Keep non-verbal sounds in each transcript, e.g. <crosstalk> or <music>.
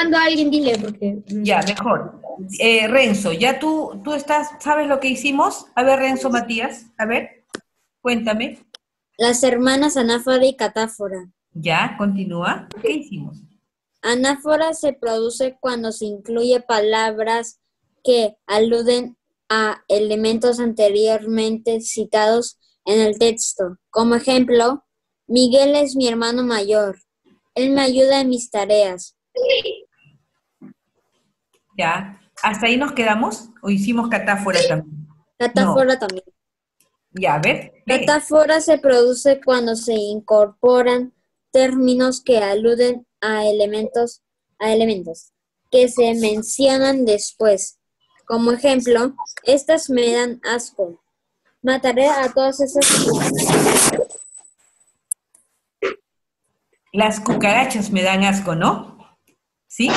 buscando a alguien, dile, porque... Ya, mejor. Eh, Renzo, ya tú, tú estás, ¿sabes lo que hicimos? A ver, Renzo, Matías, a ver, cuéntame. Las hermanas anáfora y catáfora. Ya, continúa. ¿Qué hicimos? Anáfora se produce cuando se incluye palabras que aluden a elementos anteriormente citados en el texto. Como ejemplo, Miguel es mi hermano mayor. Él me ayuda en mis tareas. Ya. ¿Hasta ahí nos quedamos? ¿O hicimos catáfora también? Catáfora también. Ya, a ver. Catáfora se produce cuando se incorporan términos que aluden a elementos, a elementos que se mencionan después. Como ejemplo, estas me dan asco. Mataré a todas esas Las cucarachas me dan asco, ¿no? ¿Sí?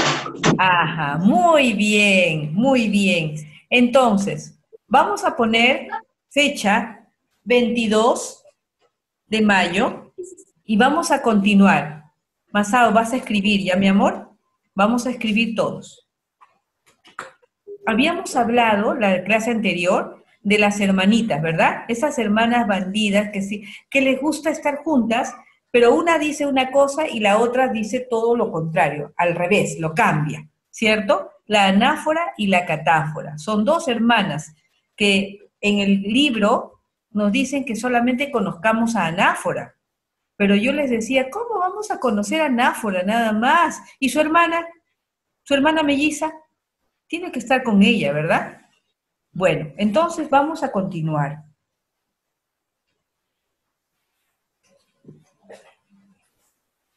Ajá, muy bien, muy bien. Entonces, vamos a poner fecha 22 de mayo y vamos a continuar. Masao, ¿vas a escribir ya, mi amor? Vamos a escribir todos. Habíamos hablado la clase anterior de las hermanitas, ¿verdad? Esas hermanas bandidas que, sí, que les gusta estar juntas pero una dice una cosa y la otra dice todo lo contrario, al revés, lo cambia, ¿cierto? La anáfora y la catáfora. Son dos hermanas que en el libro nos dicen que solamente conozcamos a anáfora. Pero yo les decía, ¿cómo vamos a conocer a anáfora nada más? ¿Y su hermana? ¿Su hermana melliza? Tiene que estar con ella, ¿verdad? Bueno, entonces vamos a continuar.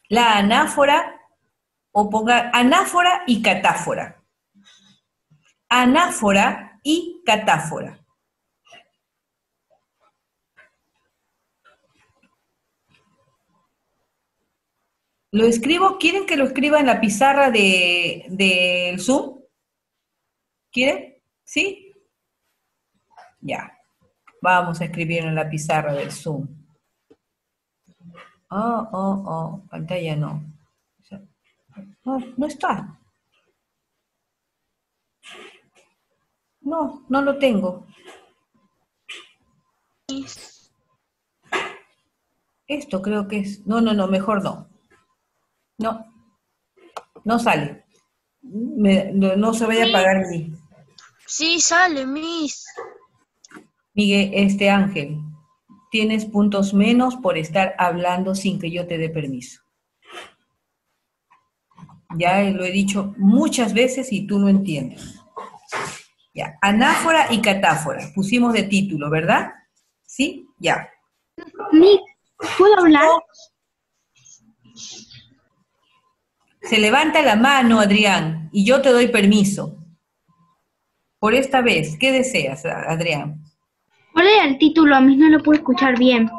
La anáfora, o ponga anáfora y catáfora. Anáfora y catáfora. ¿Lo escribo? ¿Quieren que lo escriba en la pizarra del de, Zoom? ¿Quieren? ¿Sí? Ya. Vamos a escribirlo en la pizarra del Zoom. Oh, oh, oh, pantalla no. No, no está. No, no lo tengo. Esto creo que es. No, no, no, mejor no. No. No sale. no, se vaya a apagar mi. Sí, sale, Miss. Miguel, este Ángel tienes puntos menos por estar hablando sin que yo te dé permiso. Ya lo he dicho muchas veces y tú no entiendes. Ya, anáfora y catáfora, pusimos de título, ¿verdad? ¿Sí? Ya. ¿Puedo hablar? Se levanta la mano, Adrián, y yo te doy permiso. Por esta vez, ¿qué deseas, Adrián? ¿Cuál era el título? A mí no lo puedo escuchar bien.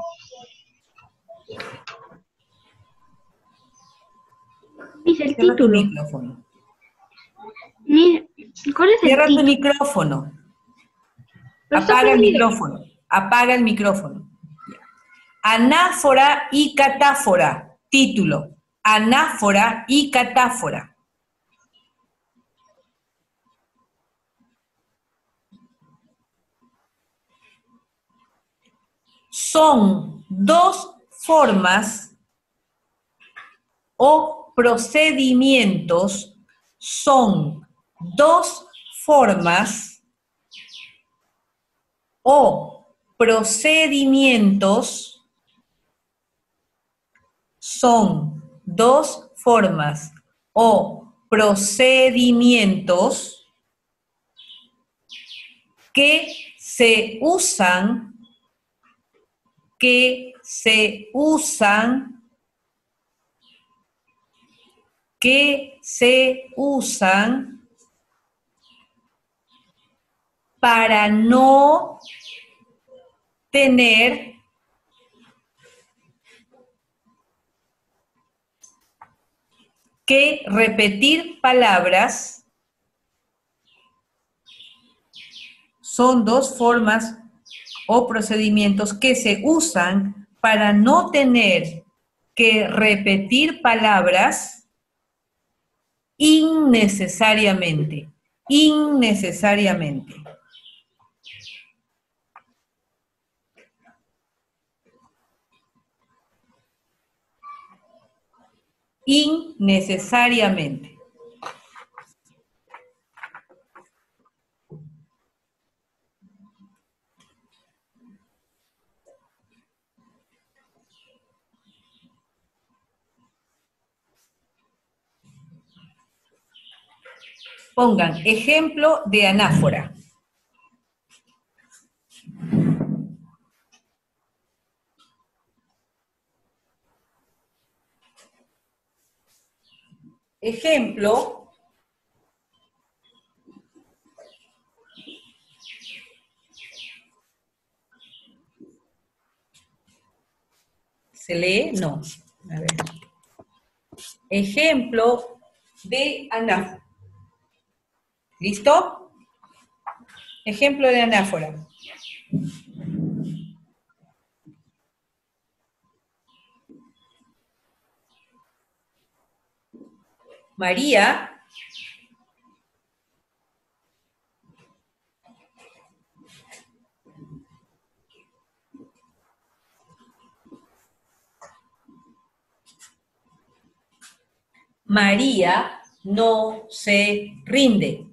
Dice el título. micrófono. ¿Cuál es el Cierra tu micrófono. Apaga el micrófono. Apaga el micrófono. Anáfora y catáfora. Título. Anáfora y catáfora. Son dos formas o procedimientos, son dos formas o procedimientos, son dos formas o procedimientos que se usan que se usan, que se usan para no tener que repetir palabras. Son dos formas o procedimientos que se usan para no tener que repetir palabras innecesariamente, innecesariamente. Innecesariamente. Pongan ejemplo de anáfora. Ejemplo ¿Se lee? No. Ejemplo de anáfora. ¿Listo? Ejemplo de anáfora. María María no se rinde.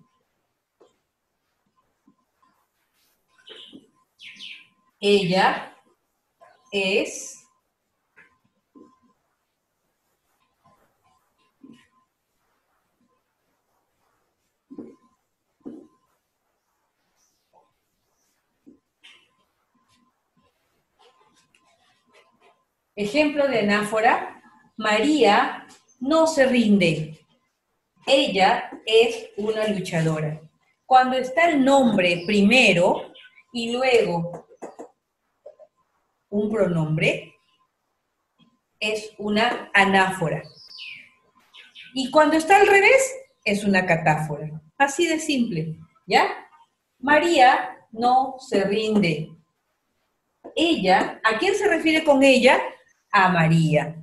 Ella es Ejemplo de anáfora, María no se rinde. Ella es una luchadora. Cuando está el nombre primero y luego un pronombre, es una anáfora. Y cuando está al revés, es una catáfora. Así de simple, ¿ya? María no se rinde. Ella, ¿a quién se refiere con ella? A María,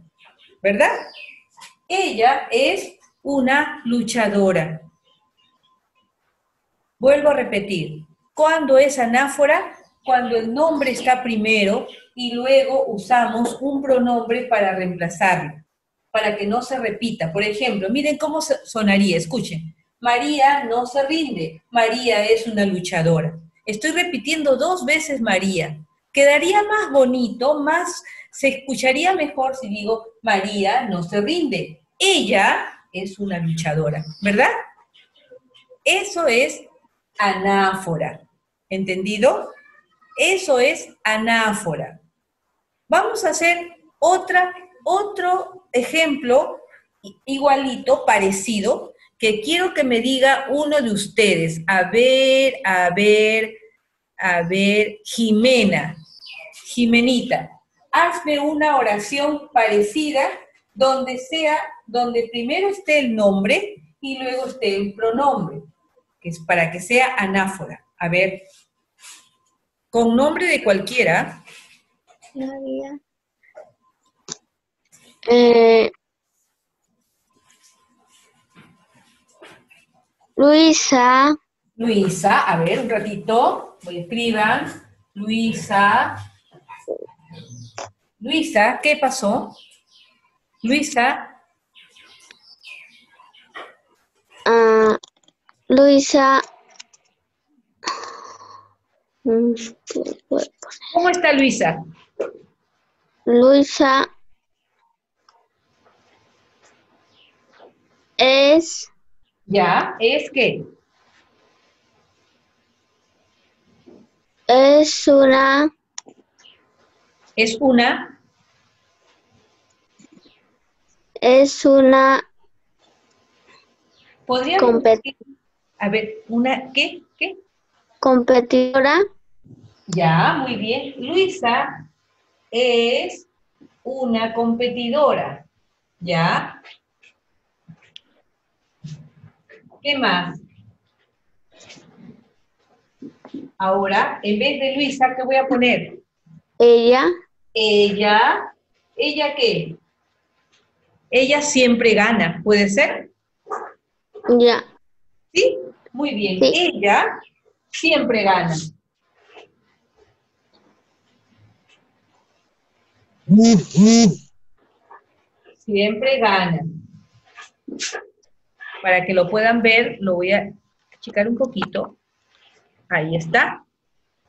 ¿verdad? Ella es una luchadora. Vuelvo a repetir, cuando es anáfora, cuando el nombre está primero y luego usamos un pronombre para reemplazarlo, para que no se repita. Por ejemplo, miren cómo sonaría, escuchen. María no se rinde, María es una luchadora. Estoy repitiendo dos veces María. Quedaría más bonito, más, se escucharía mejor si digo María no se rinde. Ella es una luchadora, ¿verdad? Eso es anáfora. ¿Entendido? Eso es anáfora. Vamos a hacer otra, otro ejemplo igualito, parecido, que quiero que me diga uno de ustedes. A ver, a ver, a ver, Jimena, Jimenita, hazme una oración parecida donde sea, donde primero esté el nombre y luego esté el pronombre, que es para que sea anáfora. A ver, con nombre de cualquiera, Nadia. Eh, Luisa. Luisa, a ver, un ratito, voy a escriban. Luisa. Luisa, ¿qué pasó? Luisa. ah, Luisa. Mm, ¿qué puedo poner? ¿Cómo está Luisa? Luisa es Ya, es que es una es una, es una decir, a ver, una, ¿qué? ¿Qué? Competidora Ya, muy bien. Luisa es una competidora. ¿Ya? ¿Qué más? Ahora, en vez de Luisa, ¿qué voy a poner? ella Ella, ¿ella qué? Ella siempre gana, ¿puede ser? Ya. ¿Sí? Muy bien. Sí. Ella siempre gana. Siempre gana. Para que lo puedan ver, lo voy a achicar un poquito. Ahí está.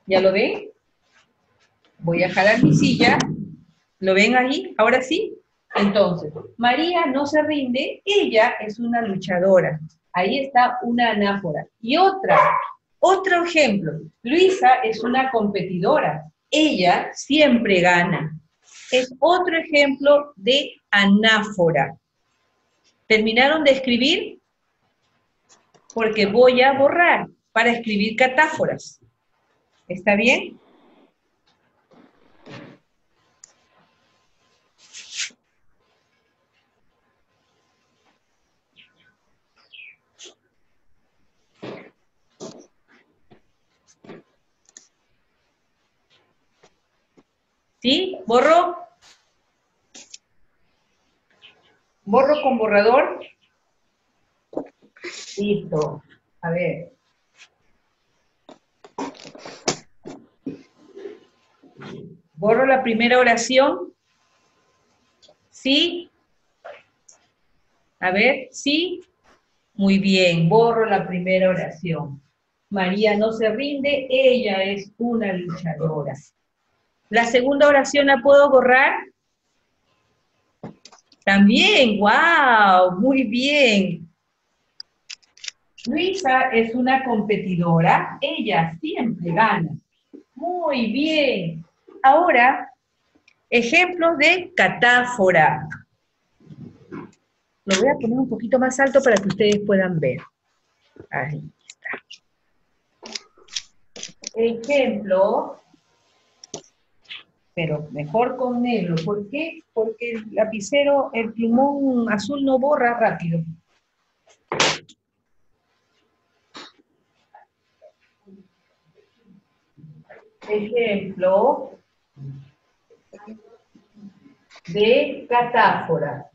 ¿Ya lo ven? Voy a jalar mi silla. ¿Lo ven ahí? Ahora sí. Entonces, María no se rinde, ella es una luchadora. Ahí está una anáfora. Y otra, otro ejemplo. Luisa es una competidora. Ella siempre gana. Es otro ejemplo de anáfora. ¿Terminaron de escribir? Porque voy a borrar para escribir catáforas. ¿Está bien? ¿Sí? ¿Borro? ¿Borro con borrador? Listo. A ver. ¿Borro la primera oración? ¿Sí? A ver, ¿sí? Muy bien, borro la primera oración. María no se rinde, ella es una luchadora. ¿La segunda oración la puedo borrar? También, wow, muy bien. Luisa es una competidora, ella siempre gana. Muy bien. Ahora, ejemplos de catáfora. Lo voy a poner un poquito más alto para que ustedes puedan ver. Ahí está. Ejemplo, pero mejor con negro. ¿Por qué? Porque el lapicero, el plumón azul no borra rápido. Ejemplo de catáfora.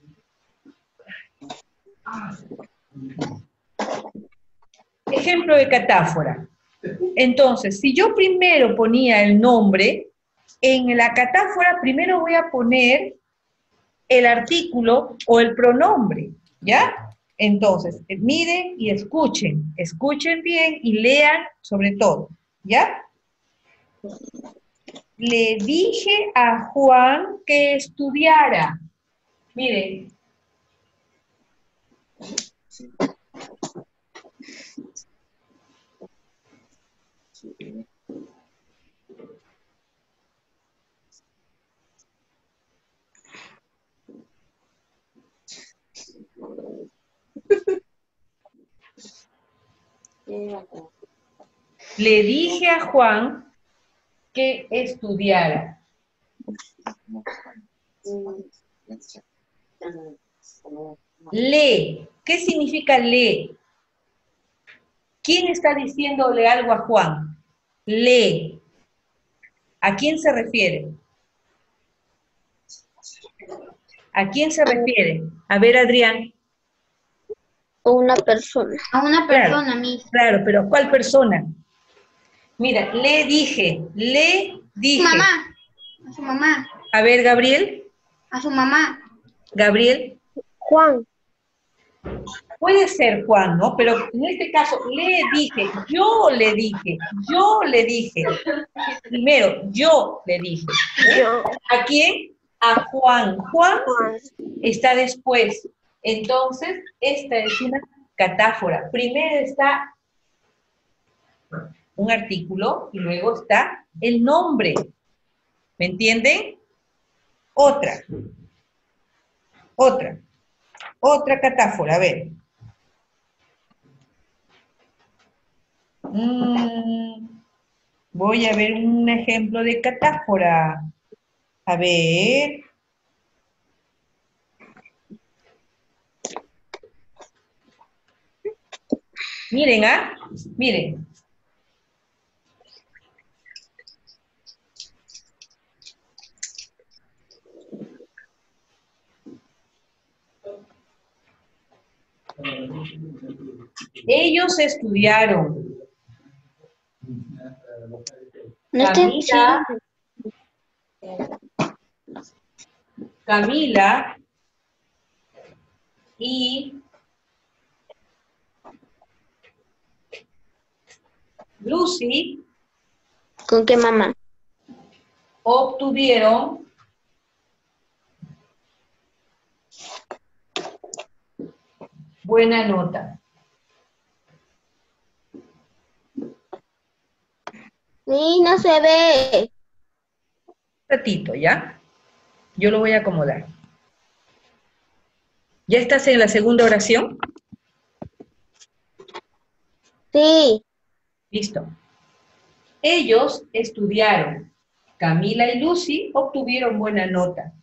Ejemplo de catáfora. Entonces, si yo primero ponía el nombre, en la catáfora primero voy a poner el artículo o el pronombre, ¿ya? Entonces, miren y escuchen, escuchen bien y lean sobre todo, ¿ya? Le dije a Juan que estudiara. Miren. Le dije a Juan que estudiara. Le. ¿Qué significa le? ¿Quién está diciéndole algo a Juan? Le. ¿A quién se refiere? ¿A quién se refiere? A ver, Adrián. Una persona. A una Claro. persona, Miss. Claro, pero ¿cuál persona? Mira, le dije, le A dije. su mamá. A su mamá. A ver, Gabriel, A su mamá. Gabriel, Juan. puede ser Juan, ¿no? Pero en este caso, le dije, yo le dije, yo le dije. Primero, yo le dije. Yo. ¿A quién? A Juan. Juan Juan. está después. Entonces, esta es una catáfora. Primero está un artículo y luego está el nombre. ¿Me entienden? Otra. Otra. Otra catáfora. A ver. Mm, voy a ver un ejemplo de catáfora. A ver. Miren, ¿ah? Miren. Ellos estudiaron. Camila, Camila y Lucy ¿Con qué mamá? obtuvieron buena nota. Sí, no se ve. ratito, ¿ya? Yo lo voy a acomodar. ¿Ya estás en la segunda oración? Sí. Listo. Ellos estudiaron. Camila y Lucy obtuvieron buena nota.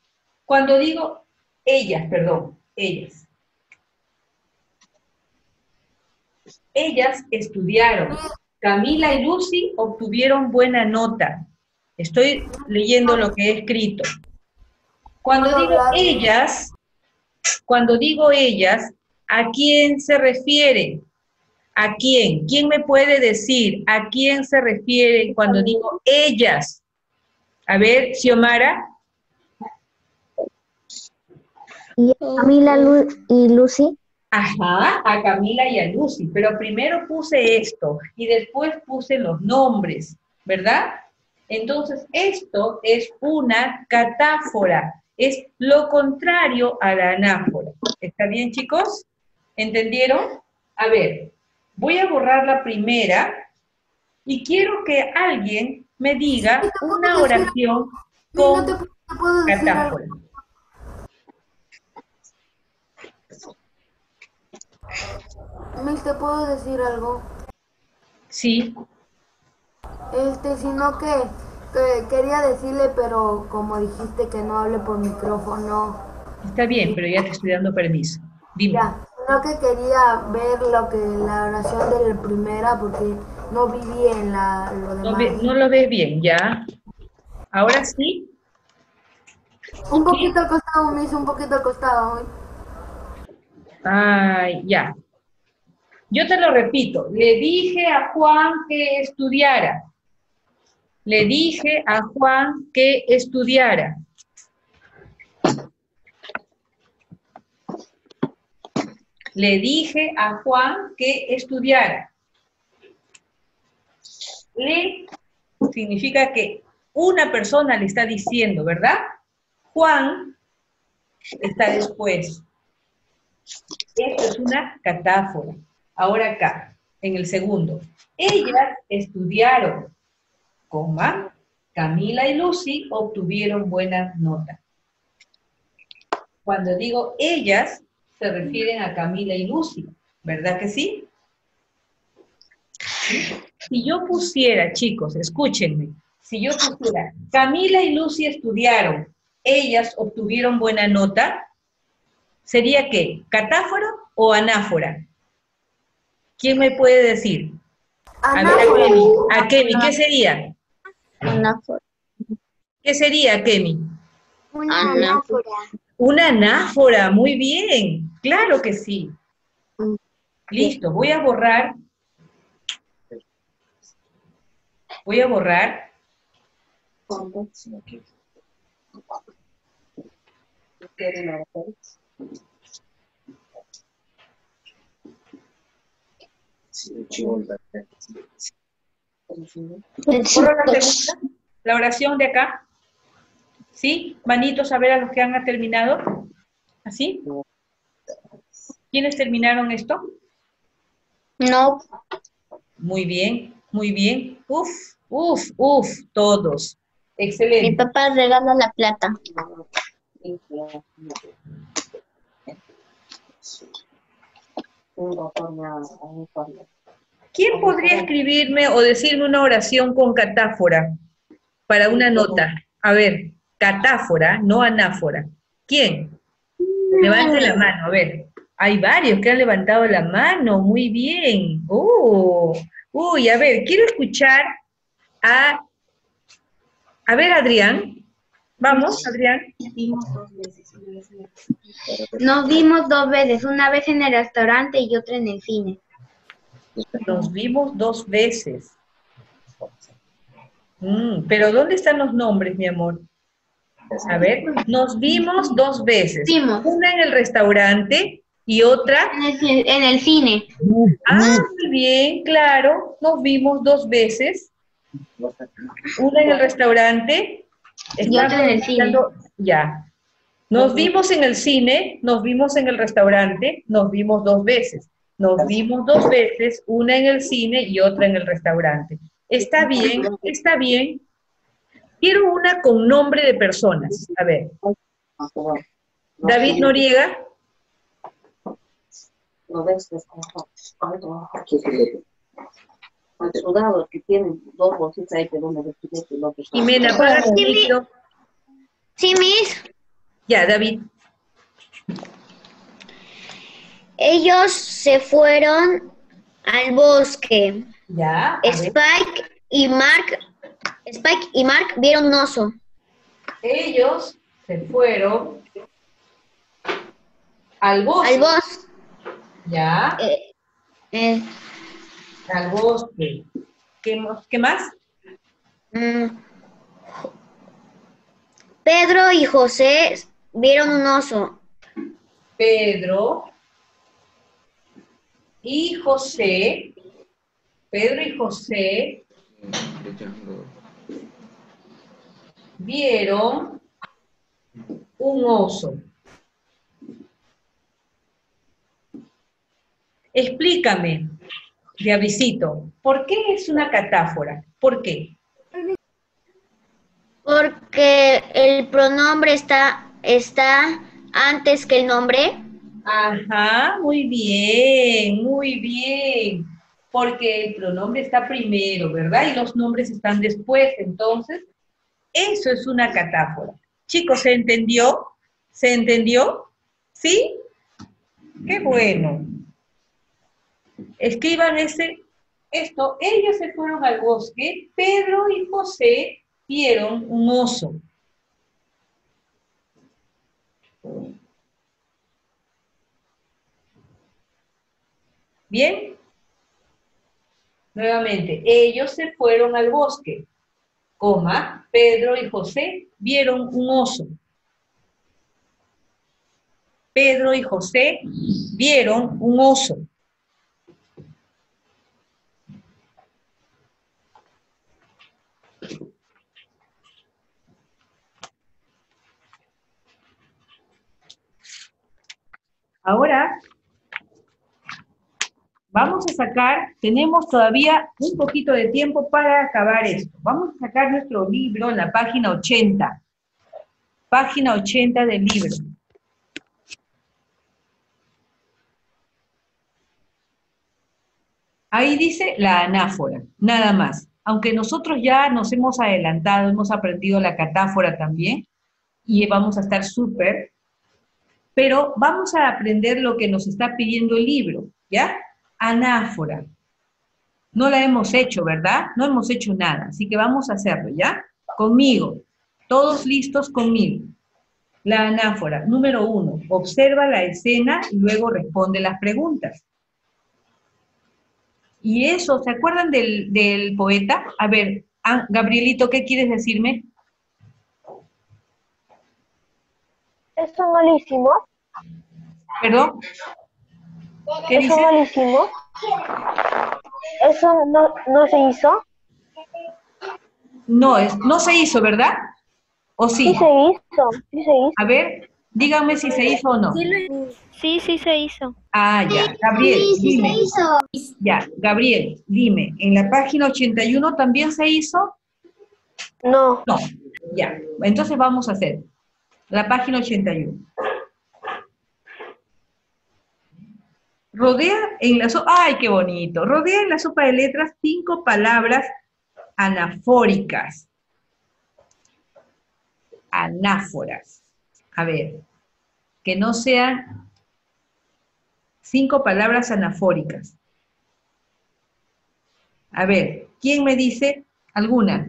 Cuando digo ellas, perdón, ellas. Ellas estudiaron. Camila y Lucy obtuvieron buena nota. Estoy leyendo lo que he escrito. Cuando digo ellas, cuando digo ellas, ¿a quién se refiere? ¿A quién? ¿Quién me puede decir a quién se refiere cuando digo ellas? A ver, Xiomara. ¿Y Camila y Lucy? Ajá, a Camila y a Lucy, pero primero puse esto y después puse los nombres, ¿verdad? Entonces, esto es una catáfora, es lo contrario a la anáfora. ¿Está bien, chicos? ¿Entendieron? A ver, voy a borrar la primera y quiero que alguien me diga una oración con te puedo decir algo. Mil, ¿te puedo decir algo? Sí, Este, sino que, que quería decirle, pero como dijiste que no hable por micrófono, está bien, pero ya te estoy dando permiso. Dime. ya, sino que quería ver lo que la oración de la primera, porque no vi bien la, lo No, demás. ve- no lo ves bien, ¿ya? Ahora sí. Un poquito al costado, Miss, un poquito al costado. Ay, ya. Yo te lo repito. Le dije a Juan que estudiara. Le dije a Juan que estudiara. Le dije a Juan que estudiara. Le significa que una persona le está diciendo, ¿verdad? Juan está después. Esto es una catáfora. Ahora acá, en el segundo. Ellas estudiaron, coma, Camila y Lucy obtuvieron buena nota. Cuando digo ellas, se refieren a Camila y Lucy, ¿verdad que sí? Si yo pusiera, chicos, escúchenme, si yo pusiera, Camila y Lucy estudiaron, ellas obtuvieron buena nota, ¿sería qué? ¿Catáfora o anáfora? ¿Quién me puede decir? A ver, a Kemi, a Kemi, ¿qué sería? Anáfora. ¿Qué sería, Kemi? Una anáfora. Una anáfora, muy bien, claro que sí. Mm. Listo, voy a borrar. Voy a borrar. Borro la segunda, la oración de acá. ¿Sí? Manitos a ver a los que han terminado. ¿Así? ¿Quiénes terminaron esto? No. Muy bien, muy bien. Uf, uf, uf, todos. Mi Excelente. papá regala la plata. ¿Quién podría escribirme o decirme una oración con catáfora para una nota? A ver, catáfora, no anáfora. ¿Quién? Levante la mano, a ver. Hay varios que han levantado la mano, muy bien. Uh, uy, a ver, quiero escuchar a... A ver, Adrián. Vamos, Adrián. Nos vimos dos veces, una vez en el restaurante y otra en el cine. Nos vimos dos veces. Mm, pero ¿dónde están los nombres, mi amor? A ver, nos vimos dos veces. Vimos. Una en el restaurante y otra En el, ci- en el cine. Ah, muy bien, claro. Nos vimos dos veces. Una en el restaurante. Y otra en el cine. Ya. Nos vimos en el cine, nos vimos en el restaurante, nos vimos dos veces. Nos vimos dos veces, una en el cine y otra en el restaurante. Está bien, está bien. Quiero una con nombre de personas. A ver, David Noriega. Al sudado que tienen dos bolsitas ahí que uno de y el otro. Jimena, tu Sí. Sí, Miss. Ya, David. Ellos se fueron al bosque. Ya. ver. Spike y Mark, Spike y Mark vieron un oso. ellos se fueron al bosque. Al bosque. Ya, eh, eh, al bosque. ¿Qué, qué más? mm, Pedro y José vieron un oso. Pedro y José. Pedro y José vieron un oso. Explícame, Diabicito, ¿por qué es una catáfora? ¿Por qué? Porque el pronombre está, está antes que el nombre. Ajá, muy bien, muy bien. Porque el pronombre está primero, ¿verdad? Y los nombres están después. Entonces, eso es una catáfora. Chicos, ¿se entendió? ¿Se entendió? ¿Sí? Qué bueno. Escriban ese, esto. Ellos se fueron al bosque. Pedro y José vieron un oso. ¿Bien? Nuevamente, ellos se fueron al bosque, coma, Pedro y José vieron un oso. Pedro y José vieron un oso. Ahora Vamos a sacar, tenemos todavía un poquito de tiempo para acabar esto. Vamos a sacar nuestro libro en la página 80. Página 80 del libro. Ahí dice la anáfora, nada más. Aunque nosotros ya nos hemos adelantado, hemos aprendido la catáfora también, y vamos a estar súper, pero vamos a aprender lo que nos está pidiendo el libro, ¿ya? Anáfora. No la hemos hecho, ¿verdad? No hemos hecho nada, así que vamos a hacerlo, ¿ya? Conmigo. Todos listos conmigo. La anáfora, número uno, observa la escena y luego responde las preguntas. Y eso, ¿se acuerdan del, del poeta? A ver, ah, Gabrielito, ¿qué quieres decirme? Eso no lo hicimos. ¿Perdón? ¿Qué Eso no lo hicimos. Eso no, no se hizo. No, es, no se hizo, ¿verdad? ¿O sí? Sí se hizo. Sí se hizo. A ver, díganme si se hizo o no. Sí, sí se hizo. Ah, ya. Gabriel, dime. Ya, Gabriel, dime, ¿en la página 81 también se hizo? No. No. Ya. Entonces vamos a hacer la página 81. Rodea en la sopa, ¡ay, qué bonito! Rodea en la sopa de letras cinco palabras anafóricas. Anáforas. A ver, que no sean cinco palabras anafóricas. A ver, ¿quién me dice alguna?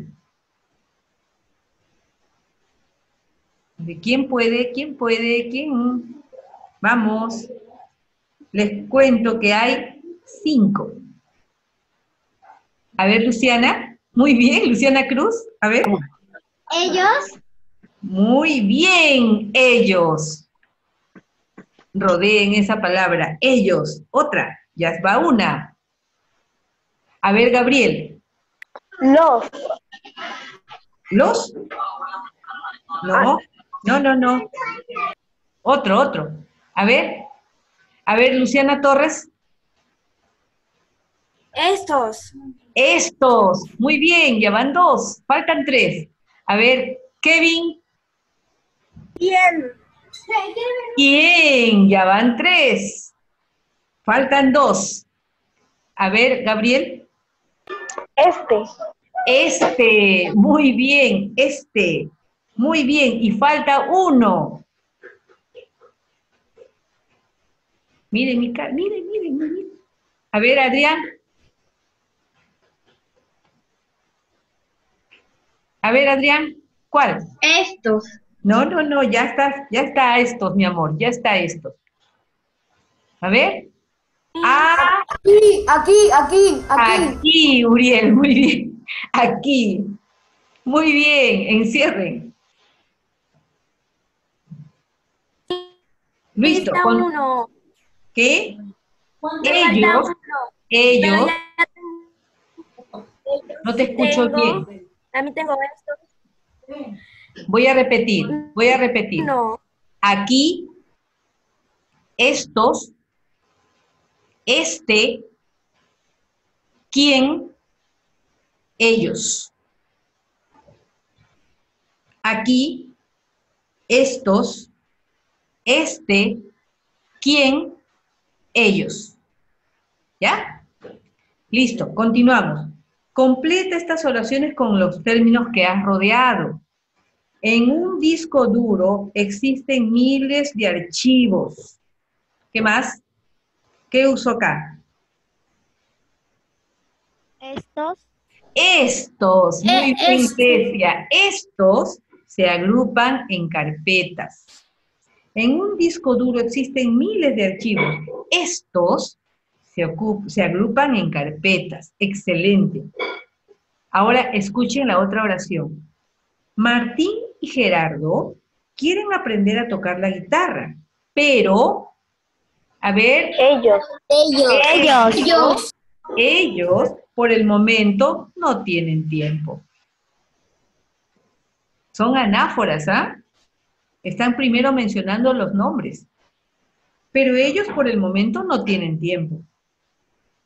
¿De quién puede? ¿Quién puede? ¿Quién? Vamos. Les cuento que hay cinco. A ver, Luciana. Muy bien, Luciana Cruz. A ver. Ellos, Muy bien, ellos. Rodeen esa palabra. Ellos. Otra. Ya va una. A ver, Gabriel. Los. ¿Los? No, no, no, no. Otro, otro. A ver. A ver, Luciana Torres. Estos. Estos. Muy bien, ya van dos. Faltan tres. A ver, Kevin. ¿Quién? Bien, ya van tres. Faltan dos. A ver, Gabriel. Este. Este, muy bien, este. Muy bien, y falta uno. Miren mi cara, miren, miren, miren. A ver, Adrián. A ver, Adrián, ¿cuál? estos, No, no, no, ya está, ya está estos, mi amor, ya está estos. A ver. Ah, Aquí, aquí, aquí, aquí. aquí, Uriel, muy bien. Aquí. Muy bien, encierren. Listo. Con- uno. ¿Qué? Falta Ellos, ellos, no te escucho tengo- bien. También tengo estos. Voy a repetir, voy a repetir. No. Aquí, estos, este, quién, ellos. Aquí, estos, este, quién, ellos. ¿Ya? Listo, continuamos. Completa estas oraciones con los términos que has rodeado. En un disco duro existen miles de archivos. ¿Qué más? ¿Qué uso acá? Estos. Estos, muy Eh, bien, estos. Se agrupan en carpetas. En un disco duro existen miles de archivos. Estos se, ocup- se agrupan en carpetas. Excelente. Ahora escuchen la otra oración. Martín y Gerardo quieren aprender a tocar la guitarra, pero, a ver, Ellos. Ellos. Ellos. ellos por el momento no tienen tiempo. Son anáforas, ¿ah? Están primero mencionando los nombres, pero ellos por el momento no tienen tiempo.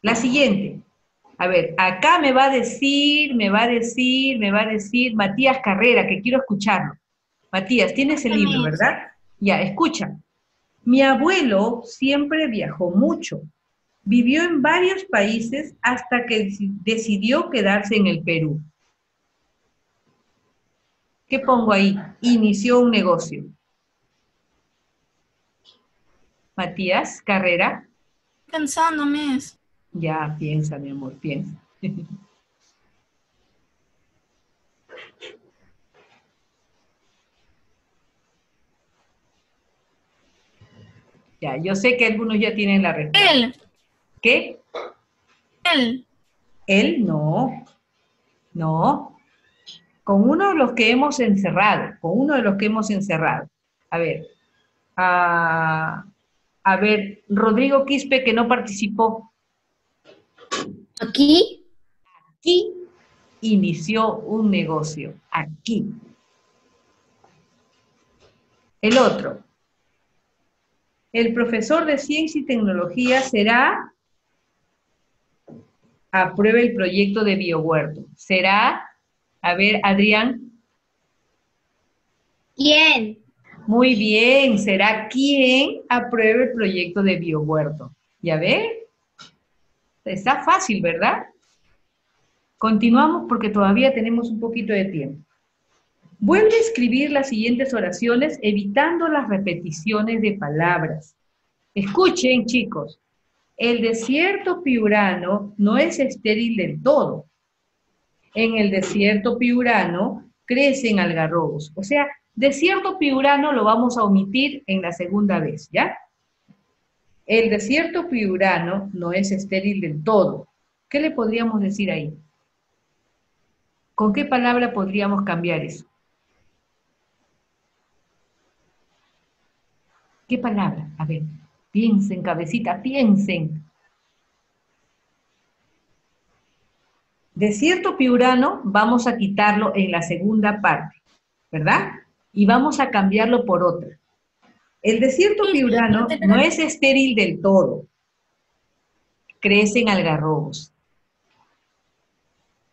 La siguiente. A ver, acá me va a decir, me va a decir, me va a decir Matías Carrera, que quiero escucharlo. Matías, tienes el libro, ¿verdad? Ya, escucha. Mi abuelo siempre viajó mucho. Vivió en varios países hasta que deci- decidió quedarse en el Perú. ¿Qué pongo ahí? Inició un negocio. Matías Carrera. Pensando, Miss. Ya, piensa, mi amor, piensa. <laughs> Ya, yo sé que algunos ya tienen la respuesta. Él. ¿Qué? Él. Él no. No. Con uno de los que hemos encerrado, con uno de los que hemos encerrado. A ver. a ver, Rodrigo Quispe que no participó. aquí, Aquí inició un negocio. Aquí. El otro. El profesor de ciencia y tecnología será, apruebe el proyecto de biohuerto. Será, a ver, Adrián, ¿quién? muy bien, será quien apruebe el proyecto de biohuerto. ¿Ya ve? Está fácil, ¿verdad? Continuamos porque todavía tenemos un poquito de tiempo. Vuelve a escribir las siguientes oraciones evitando las repeticiones de palabras. Escuchen, chicos. El desierto piurano no es estéril del todo. En el desierto piurano crecen algarrobos. O sea, desierto piurano lo vamos a omitir en la segunda vez, ¿ya? El desierto piurano no es estéril del todo. ¿Qué le podríamos decir ahí? ¿Con qué palabra podríamos cambiar eso? ¿Qué palabra? A ver, piensen, cabecita, piensen. Desierto piurano vamos a quitarlo en la segunda parte, ¿verdad? Y vamos a cambiarlo por otra. El desierto piurano no es estéril del todo. Crecen algarrobos.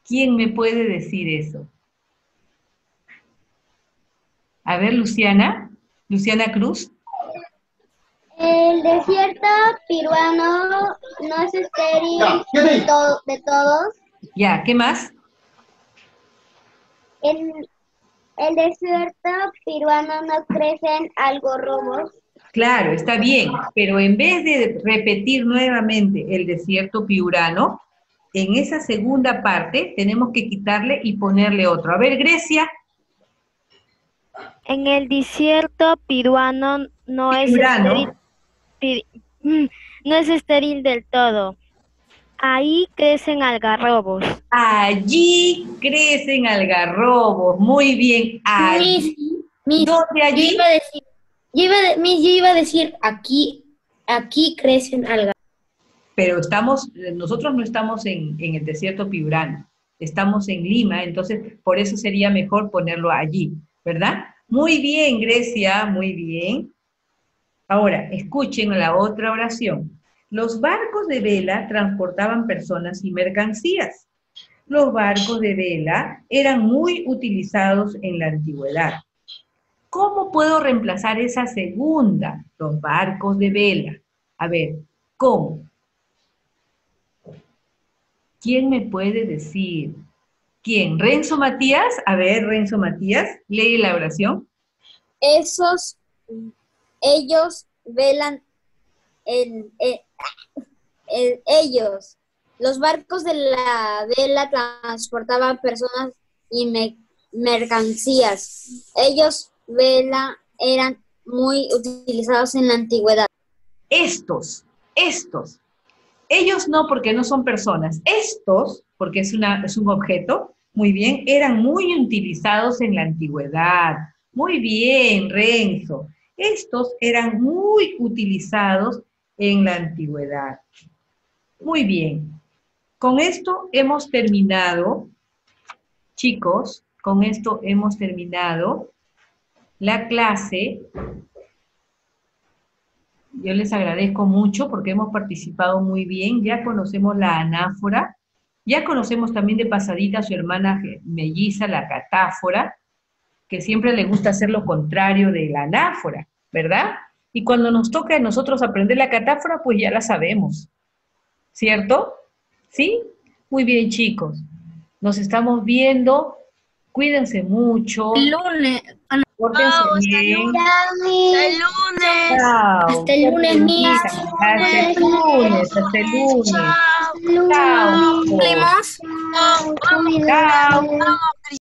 ¿Quién me puede decir eso? A ver, Luciana. Luciana Cruz. El desierto peruano no es estéril de, to- de todos. Ya, ¿qué más? En el desierto peruano no crecen algarrobos. Claro, está bien, pero en vez de repetir nuevamente el desierto piurano, en esa segunda parte tenemos que quitarle y ponerle otro. A ver, Grecia, En el desierto peruano no es estéril, mm, no es estéril del todo. Ahí crecen algarrobos. allí crecen algarrobos. Muy bien, allí. ¿Dónde yo allí? iba a decir, yo iba, a- yo iba a decir aquí, aquí crecen algas. Pero estamos, nosotros no estamos en, en el desierto piurano, estamos en Lima, entonces por eso sería mejor ponerlo allí, ¿verdad? Muy bien, Grecia, muy bien. Ahora, escuchen la otra oración. Los barcos de vela transportaban personas y mercancías. Los barcos de vela eran muy utilizados en la antigüedad. ¿Cómo puedo reemplazar esa segunda? Los barcos de vela. A ver, ¿cómo? ¿Quién me puede decir? ¿Quién? ¿Renzo Matías? A ver, Renzo Matías, lee la oración. Esos, ellos velan, el, el- ellos, los barcos de la vela transportaban personas y me- mercancías. Ellos vela eran muy utilizados en la antigüedad. Estos, estos. Ellos no porque no son personas. Estos, porque es, una, es un objeto, muy bien, eran muy utilizados en la antigüedad. Muy bien, Renzo. Estos eran muy utilizados en la antigüedad. Muy bien. Con esto hemos terminado, chicos, con esto hemos terminado la clase. Yo les agradezco mucho porque hemos participado muy bien, ya conocemos la anáfora, ya conocemos también de pasadita a su hermana melliza, la catáfora, que siempre le gusta hacer lo contrario de la anáfora, ¿verdad? Y cuando nos toca a nosotros aprender la catáfora, pues ya la sabemos, ¿cierto? ¿Sí? Muy bien, chicos. Nos estamos viendo. Cuídense mucho. El lunes. Pórtense bien. Hasta el lunes. Chao. Hasta el lunes, Miss. Hasta el lunes, hasta el lunes. Chao. Cumplimos. Chao.